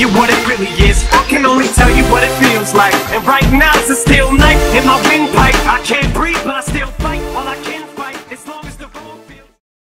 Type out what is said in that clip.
you what it really is. I can only tell you what it feels like. And right now it's a steel knife in my windpipe.